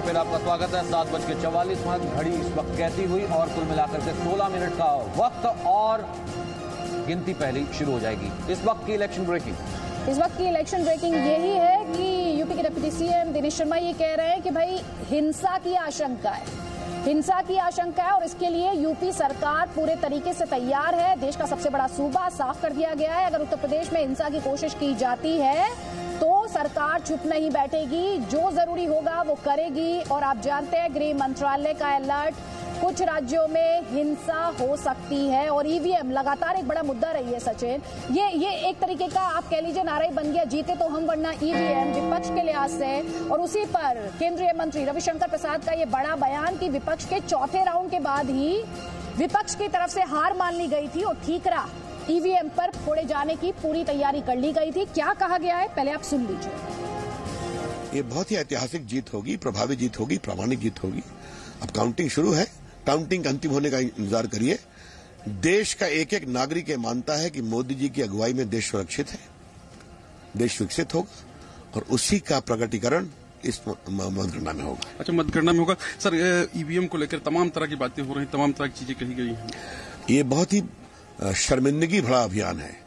बार फिर आपका स्वागत है सात बज के चौवालीस मिनट, घड़ी इस वक्त कहती हुई और कुल मिलाकर के 16 मिनट का वक्त और गिनती पहली शुरू हो जाएगी। इस वक्त की इलेक्शन ब्रेकिंग इस वक्त की इलेक्शन ब्रेकिंग यही है कि यूपी के डिप्टी सीएम दिनेश शर्मा ये कह रहे हैं कि भाई, हिंसा की आशंका है। हिंसा की आशंका है और इसके लिए यूपी सरकार पूरे तरीके से तैयार है। देश का सबसे बड़ा सूबा साफ़ कर दिया गया है। अगर उत्तर प्रदेश में हिंसा की कोशिश की जाती है तो सरकार चुप नहीं बैठेगी। जो ज़रूरी होगा वो करेगी। और आप जानते हैं, गृह मंत्रालय का अलर्ट, कुछ राज्यों में हिंसा हो सकती है और ईवीएम लगातार एक बड़ा मुद्दा रही है, सचिन। ये ये एक तरीके का आप कह लीजिए नारा ही बन गया। जीते तो हम, वरना ईवीएम विपक्ष के लिहाज से। और उसी पर केंद्रीय मंत्री रविशंकर प्रसाद का ये बड़ा बयान कि विपक्ष के चौथे राउंड के बाद ही विपक्ष की तरफ़ से हार मान ली गई थी और ठीकरा ईवीएम पर फोड़े जाने की पूरी तैयारी कर ली गई थी। क्या कहा गया है? पहले आप सुन लीजिए। ये बहुत ही ऐतिहासिक जीत होगी प्रभावी जीत होगी प्रामाणिक जीत होगी। अब काउंटिंग शुरू है। काउंटिंग अंतिम होने का इंतज़ार करिए। देश का एक एक नागरिक ये मानता है कि मोदी जी की अगुवाई में देश सुरक्षित है। देश विकसित होगा और उसी का प्रकटीकरण इस मतगणना में होगा। अच्छा मतगणना में होगा। सर ईवीएम को लेकर तमाम तरह की बातें हो रही तमाम तरह की चीज़ें कही गई हैं। ये बहुत ही शर्मिंदगी भरा अभियान है।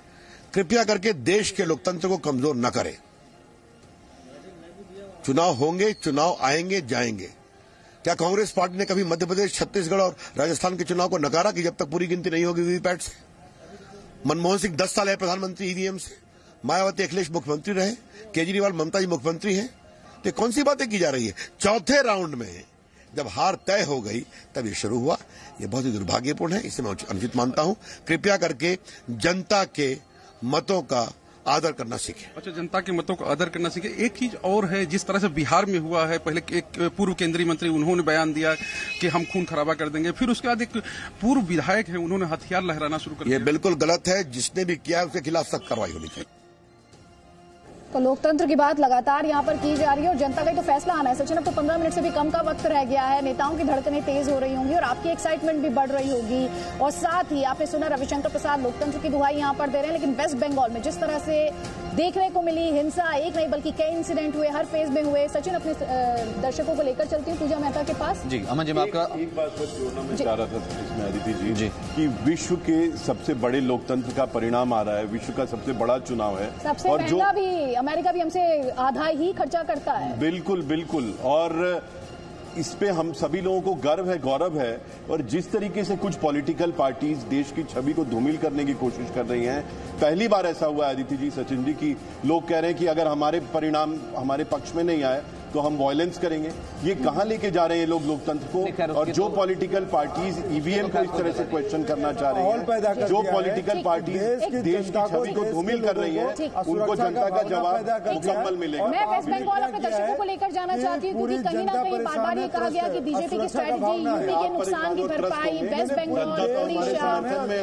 कृपया करके देश के लोकतंत्र को कमज़ोर न करें। चुनाव होंगे, चुनाव आएँगे, जाएँगे। क्या कांग्रेस पार्टी ने कभी मध्य प्रदेश छत्तीसगढ़ और राजस्थान के चुनाव को नकारा कि जब तक पूरी गिनती नहीं होगी वीवीपैट से? मनमोहन सिंह दस साल है प्रधानमंत्री ईवीएम से। मायावती, अखिलेश मुख्यमंत्री रहे। केजरीवाल, ममता जी मुख्यमंत्री हैं। तो कौन सी बातें की जा रही है? चौथे राउंड में जब हार तय हो गई तब ये शुरू हुआ। ये बहुत ही दुर्भाग्यपूर्ण है इसे मैं अनुचित मानता हूँ। कृपया करके जनता के मतों का आदर करना सीखे। अच्छा जनता के मतों का आदर करना सीखे। एक चीज़ और है जिस तरह से बिहार में हुआ है पहले एक पूर्व केंद्रीय मंत्री उन्होंने बयान दिया कि हम खून खराबा कर देंगे फिर उसके बाद एक पूर्व विधायक है उन्होंने हथियार लहराना शुरू कर दिया। ये बिल्कुल गलत है जिसने भी किया उसके खिलाफ सख्त कार्रवाई होनी चाहिए। तो लोकतंत्र की बात लगातार यहाँ पर की जा रही है और जनता का ही तो फैसला आना है। सचिन अब तो पंद्रह मिनट से भी कम का वक्त रह गया है। नेताओं की धड़कनें तेज हो रही होंगी और आपकी एक्साइटमेंट भी बढ़ रही होगी। और साथ ही आपने सुना रविशंकर प्रसाद लोकतंत्र की दुहाई यहाँ पर दे रहे हैं लेकिन वेस्ट बंगाल में जिस तरह से देखने को मिली हिंसा एक नहीं बल्कि कई इंसिडेंट हुए हर फ़ेज़ में हुए। सचिन अपने दर्शकों को लेकर चलती हूँ पूजा मेहता के पास। जी अमन जी आपका एक बात बस जोड़ना मैं चाह रहा था इसमें अदिति जी, जी। कि विश्व के सबसे बड़े लोकतंत्र का परिणाम आ रहा है। विश्व का सबसे बड़ा चुनाव है। सबसे और जो भी अमेरिका भी हमसे आधा ही खर्चा करता है। बिल्कुल बिल्कुल। और इस पे हम सभी लोगों को गर्व है, गौरव है। और जिस तरीके से कुछ पॉलिटिकल पार्टीज़ देश की छवि को धूमिल करने की कोशिश कर रही हैं, पहली बार ऐसा हुआ है, आदित्य जी, सचिन जी, की लोग कह रहे हैं कि अगर हमारे परिणाम हमारे पक्ष में नहीं आए तो हम वायलेंस करेंगे। ये कहाँ लेके जा रहे हैं लोग लोकतंत्र को? और जो पॉलिटिकल पार्टीज़ ईवीएम को इस तरह से क्वेश्चन करना चाह रही है। जो पॉलिटिकल पार्टीज़ देश की छवि को धूमिल कर रही है उनको जनता का जवाब मुकम्मल मिलेगा। मैं वेस्ट बंगाल अपने दर्शकों को लेकर जाना चाहती हूँ क्योंकि कहीं ना कहीं बार बार ये कहा गया कि बीजेपी की स्ट्रैटेजी यूपी के नुकसान की भरपाई वेस्ट बंगाल ओडिशा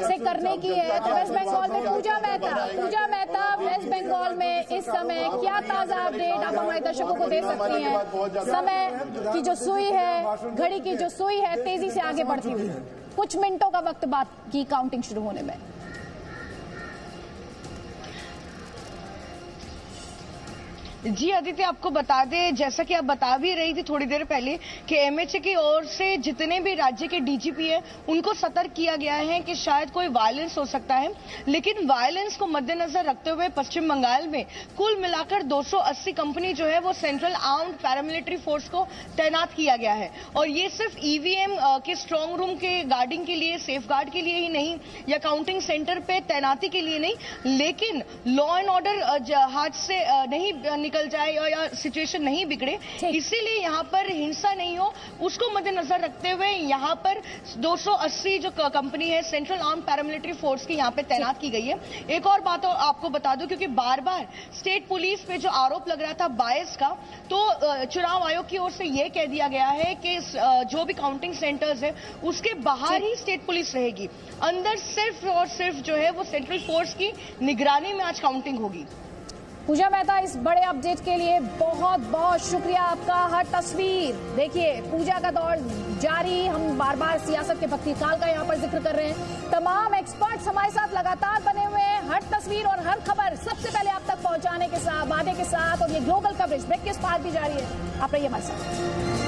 से करने की है। तो वेस्ट बंगाल में पूजा मेहता पूजा मेहता वेस्ट बंगाल में इस समय क्या ताज़ा अपडेट आप हमारे दर्शकों को दे सकती हैं है। समय की जो सुई है, घड़ी की जो सुई है, तेज़ी से आगे बढ़ती हुई। कुछ मिनटों का वक्त बाद की काउंटिंग शुरू होने में। जी आदित्य, आपको बता दें, जैसा कि आप बता भी रही थी थोड़ी देर पहले कि एमएचए की ओर से जितने भी राज्य के डीजीपी हैं, उनको सतर्क किया गया है कि शायद कोई वायलेंस हो सकता है। लेकिन वायलेंस को मद्देनजर रखते हुए पश्चिम बंगाल में कुल मिलाकर 280 कंपनी जो है, वो सेंट्रल आर्म्ड पैरामिलिट्री फोर्स को तैनात किया गया है। और ये सिर्फ़ ईवीएम के स्ट्रांग रूम के गार्डिंग के लिए सेफ़ के लिए ही नहीं, या काउंटिंग सेंटर पे तैनाती के लिए नहीं। लेकिन लॉ एंड ऑर्डर हाथ से नहीं निकल जाए या सिचुएशन नहीं बिगड़े। इसीलिए यहाँ पर हिंसा नहीं हो। उसको मद्देनजर रखते हुए यहाँ पर 280 जो कंपनी है सेंट्रल आर्म पैरामिलिट्री फोर्स की यहाँ पे तैनात की गई है। एक और बात आपको बता दूँ क्योंकि बार बार स्टेट पुलिस पे जो आरोप लग रहा था बायस का तो चुनाव आयोग की ओर से यह कह दिया गया है कि जो भी काउंटिंग सेंटर्स है उसके बाहर ही स्टेट पुलिस रहेगी। अंदर सिर्फ़ और सिर्फ़ जो है वो सेंट्रल फोर्स की निगरानी में आज काउंटिंग होगी। पूजा मेहता, इस बड़े अपडेट के लिए बहुत बहुत शुक्रिया आपका, हर तस्वीर। देखिए, पूजा का दौर जारी, हम बार बार सियासत के भक्ति काल का यहाँ पर ज़िक्र कर रहे हैं। तमाम एक्सपर्ट्स हमारे साथ लगातार बने हुए हैं, हर तस्वीर और हर खबर सबसे पहले आप तक पहुँचाने के साथ, वादे के साथ, और ये ग्लोबल कवरेज ब्रेक के साथ भी जारी है। आप रहिए हमारे साथ।